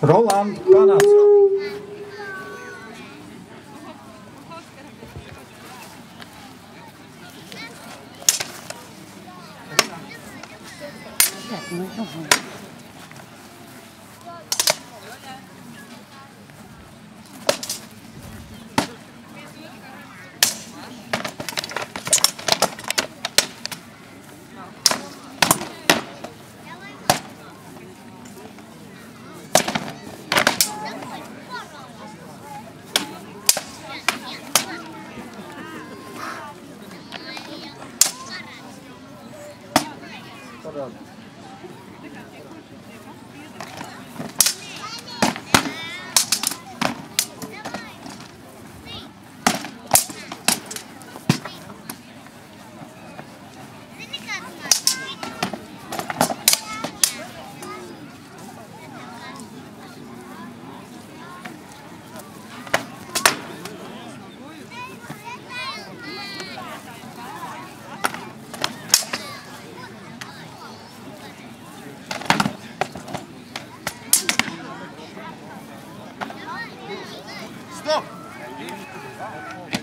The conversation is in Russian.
Roland Panas. Так, мы Sarı go.